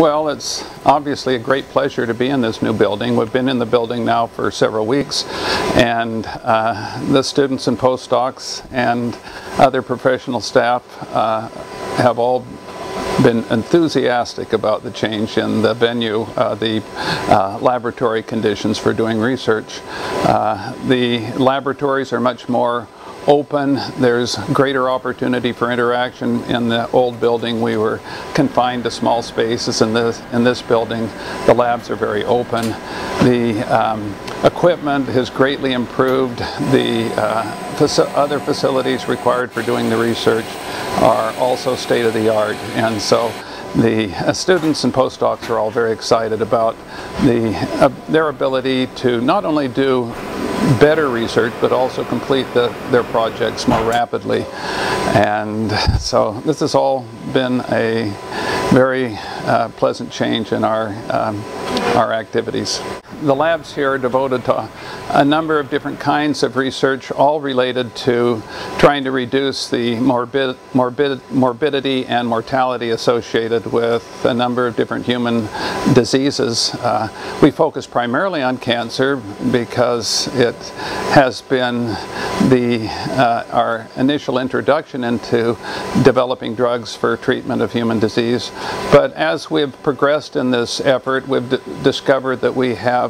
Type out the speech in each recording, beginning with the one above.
Well, it's obviously a great pleasure to be in this new building. We've been in the building now for several weeks, and uh, the students and postdocs and other professional staff uh, have all been enthusiastic about the change in the venue, uh, the uh, laboratory conditions for doing research. Uh, the laboratories are much more open. There's greater opportunity for interaction. In the old building, we were confined to small spaces. In this, in this building, the labs are very open. The um, equipment has greatly improved. The uh, faci other facilities required for doing the research are also state of the art. And so the uh, students and postdocs are all very excited about the, uh, their ability to not only do better research but also complete the, their projects more rapidly. And so this has all been a very uh, pleasant change in our, um, our activities. The labs here are devoted to a number of different kinds of research, all related to trying to reduce the morbid, morbid, morbidity and mortality associated with a number of different human diseases. Uh, we focus primarily on cancer because it has been the, uh, our initial introduction into developing drugs for treatment of human disease. But as we've progressed in this effort, we've discovered that we have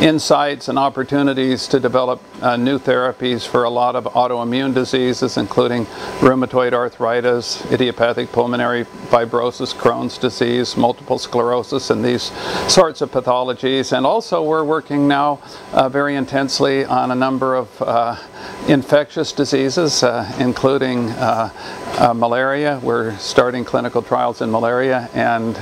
insights and opportunities to develop uh, new therapies for a lot of autoimmune diseases, including rheumatoid arthritis, idiopathic pulmonary fibrosis, Crohn's disease, multiple sclerosis, and these sorts of pathologies. And also we're working now uh, very intensely on a number of uh, infectious diseases, uh, including uh, uh, malaria. We're starting clinical trials in malaria and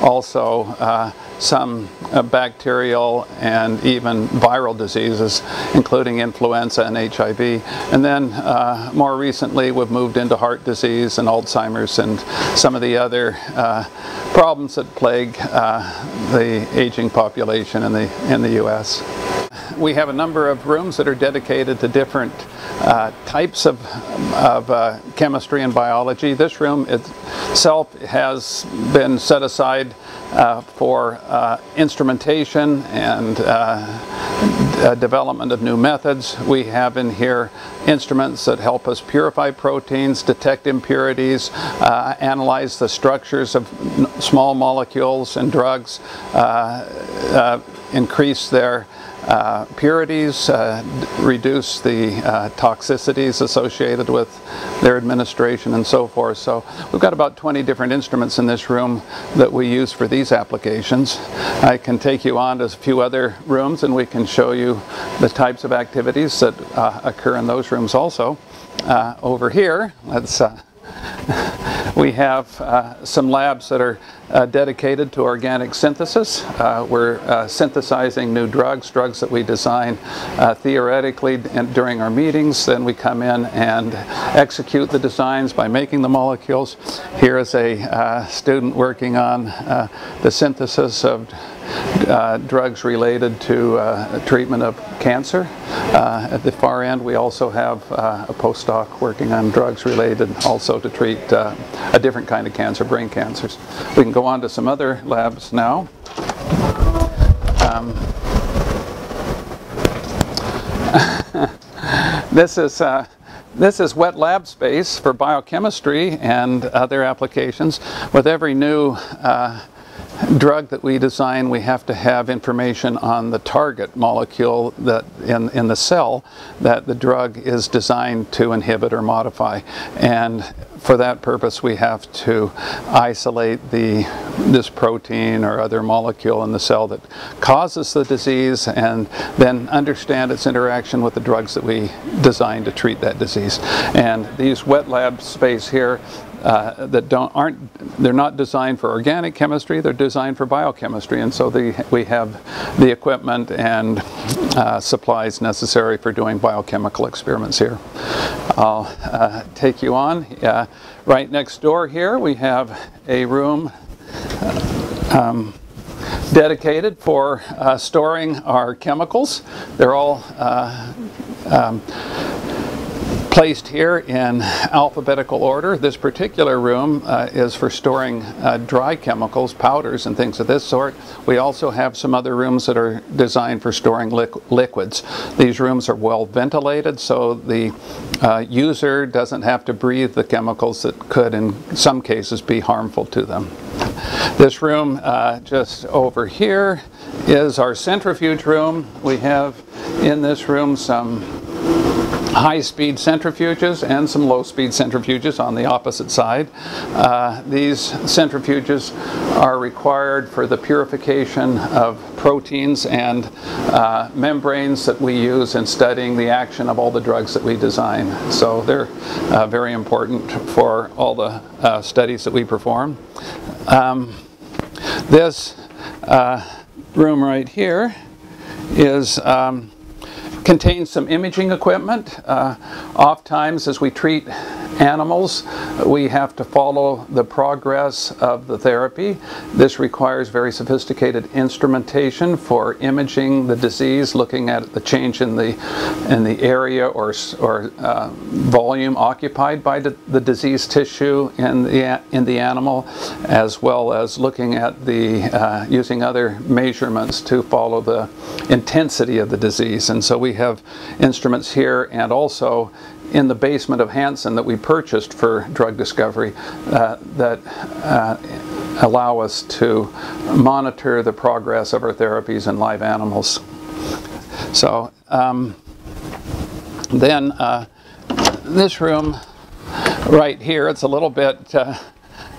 also some uh, bacterial and even viral diseases, including influenza and HIV. And then uh, more recently, we've moved into heart disease and Alzheimer's and some of the other uh, problems that plague uh, the aging population in the, in the U.S. We have a number of rooms that are dedicated to different uh, types of, of uh, chemistry and biology. This room itself has been set aside uh, for uh, instrumentation and uh, development of new methods. We have in here instruments that help us purify proteins, detect impurities, uh, analyze the structures of small molecules and drugs, increase their uh, purities, uh, reduce the uh, toxicities associated with their administration and so forth. So we've got about 20 different instruments in this room that we use for these applications. I can take you on to a few other rooms and we can show you the types of activities that uh, occur in those rooms also. Uh, over here, let's we have uh, some labs that are uh, dedicated to organic synthesis. Uh, we're uh, synthesizing new drugs, drugs that we design uh, theoretically during our meetings. Then we come in and execute the designs by making the molecules. Here is a uh, student working on the synthesis of uh, drugs related to uh, treatment of cancer. Uh, at the far end, we also have uh, a postdoc working on drugs related also to treat uh, a different kind of cancer, brain cancers. We can go on to some other labs now. Um, this is uh, this is wet lab space for biochemistry and other applications. With every new uh, drug that we design, we have to have information on the target molecule that in, in the cell that the drug is designed to inhibit or modify. And for that purpose, we have to isolate the, this protein or other molecule in the cell that causes the disease and then understand its interaction with the drugs that we design to treat that disease. And these wet lab space here uh, that don't aren't they're not designed for organic chemistry they're designed for biochemistry and so the, we have the equipment and uh, supplies necessary for doing biochemical experiments here. I'll uh, take you on. Right next door here we have a room um, dedicated for uh, storing our chemicals. They're all uh, um, placed here in alphabetical order. This particular room uh, is for storing uh, dry chemicals, powders, and things of this sort. We also have some other rooms that are designed for storing liquids. These rooms are well ventilated, so the uh, user doesn't have to breathe the chemicals that could, in some cases, be harmful to them. This room uh, just over here is our centrifuge room. We have in this room some high-speed centrifuges and some low-speed centrifuges on the opposite side. Uh, these centrifuges are required for the purification of proteins and uh, membranes that we use in studying the action of all the drugs that we design. So they're uh, very important for all the uh, studies that we perform. Um, this uh, room right here is um, contains some imaging equipment. Uh, oftentimes as we treat animals, we have to follow the progress of the therapy. This requires very sophisticated instrumentation for imaging the disease, looking at the change in the in the area or, or uh, volume occupied by the, the tissue in the in the animal, as well as looking at the uh, using other measurements to follow the intensity of the disease. And so we have instruments here and also in the basement of Hansen that we purchased for drug discovery uh, that uh, allow us to monitor the progress of our therapies in live animals. So um, then uh, this room right here, it's a little bit uh,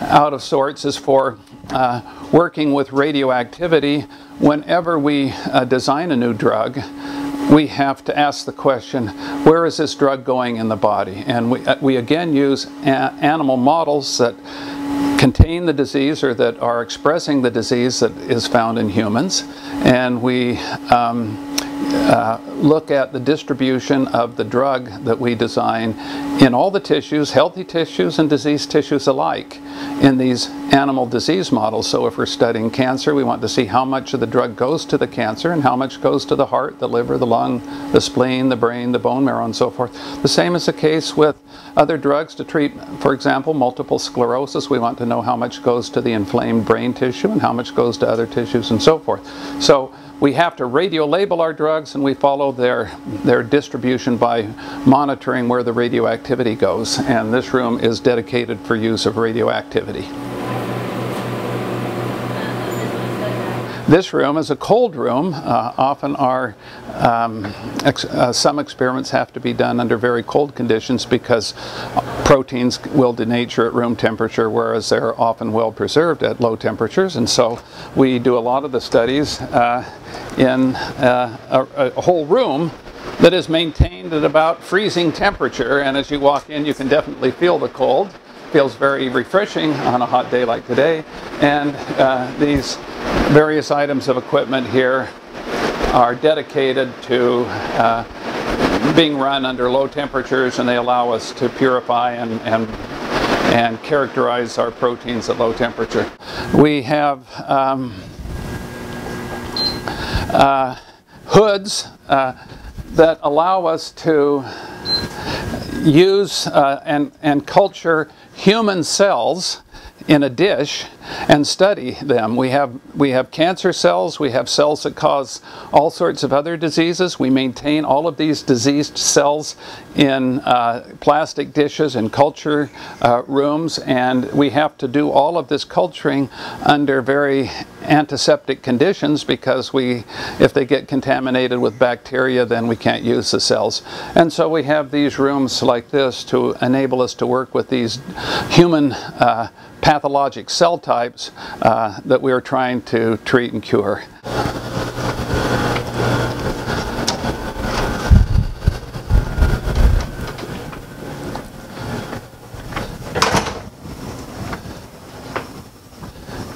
out of sorts, is for uh, working with radioactivity whenever we uh, design a new drug we have to ask the question, where is this drug going in the body? And we, uh, we again use animal models that contain the disease or that are expressing the disease that is found in humans. And we um, uh, look at the distribution of the drug that we design in all the tissues, healthy tissues and diseased tissues alike, in these animal disease models. So if we're studying cancer, we want to see how much of the drug goes to the cancer and how much goes to the heart, the liver, the lung, the spleen, the brain, the bone marrow, and so forth. The same is the case with other drugs to treat, for example, multiple sclerosis. We want to know how much goes to the inflamed brain tissue and how much goes to other tissues and so forth. So we have to radio label our drugs and we follow their, their distribution by monitoring where the radioactivity goes. And this room is dedicated for use of radioactivity. This room is a cold room. Uh, often our um, ex uh, some experiments have to be done under very cold conditions because proteins will denature at room temperature, whereas they're often well preserved at low temperatures. And so we do a lot of the studies uh, in uh, a, a whole room that is maintained at about freezing temperature. And as you walk in, you can definitely feel the cold feels very refreshing on a hot day like today. And uh, these various items of equipment here are dedicated to uh, being run under low temperatures and they allow us to purify and, and, and characterize our proteins at low temperature. We have um, uh, hoods uh, that allow us to use uh, and, and culture human cells in a dish and study them. We have, we have cancer cells, we have cells that cause all sorts of other diseases. We maintain all of these diseased cells in uh, plastic dishes and culture uh, rooms, and we have to do all of this culturing under very antiseptic conditions because we, if they get contaminated with bacteria, then we can't use the cells. And so we have these rooms like this to enable us to work with these human uh, pathologic cell types uh, that we are trying to treat and cure.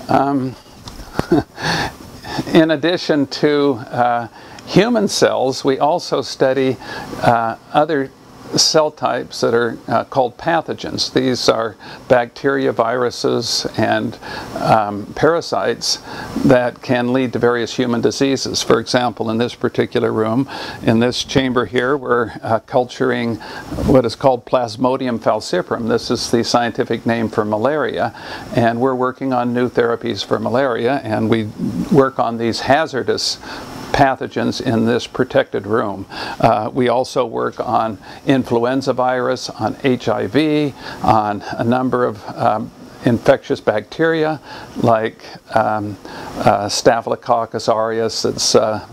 Um, in addition to uh, human cells, we also study uh, other cell types that are uh, called pathogens. These are bacteria, viruses, and um, parasites that can lead to various human diseases. For example, in this particular room, in this chamber here, we're uh, culturing what is called Plasmodium falciparum. This is the scientific name for malaria, and we're working on new therapies for malaria, and we work on these hazardous pathogens in this protected room. Uh, we also work on influenza virus, on HIV, on a number of um, infectious bacteria like um, uh, Staphylococcus aureus that's uh,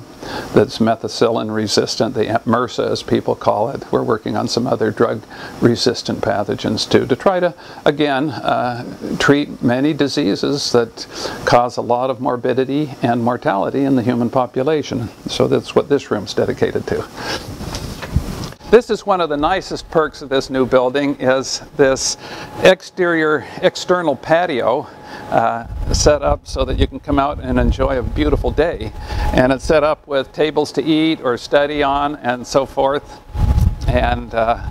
that's methicillin resistant, the MRSA as people call it. We're working on some other drug resistant pathogens too to try to, again, uh, treat many diseases that cause a lot of morbidity and mortality in the human population. So that's what this room's dedicated to. This is one of the nicest perks of this new building is this exterior external patio uh, set up so that you can come out and enjoy a beautiful day. And it's set up with tables to eat or study on and so forth. And uh,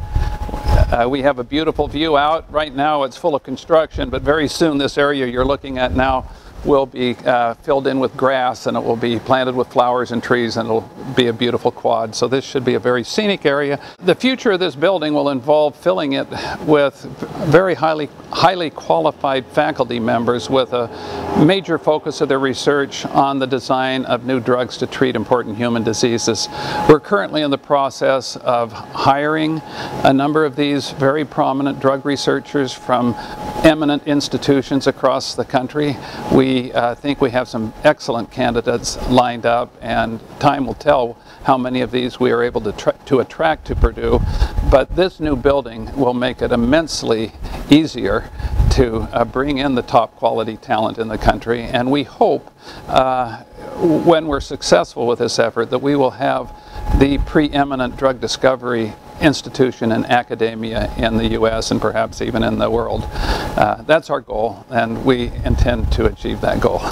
uh, we have a beautiful view out. Right now it's full of construction, but very soon this area you're looking at now will be uh, filled in with grass and it will be planted with flowers and trees and it'll be a beautiful quad. So this should be a very scenic area. The future of this building will involve filling it with very highly, highly qualified faculty members with a major focus of their research on the design of new drugs to treat important human diseases. We're currently in the process of hiring a number of these very prominent drug researchers from eminent institutions across the country. We uh, think we have some excellent candidates lined up and time will tell how many of these we are able to, to attract to Purdue. But this new building will make it immensely easier to uh, bring in the top quality talent in the country and we hope uh, when we're successful with this effort that we will have the preeminent drug discovery institution in academia in the U.S. and perhaps even in the world. Uh, that's our goal, and we intend to achieve that goal.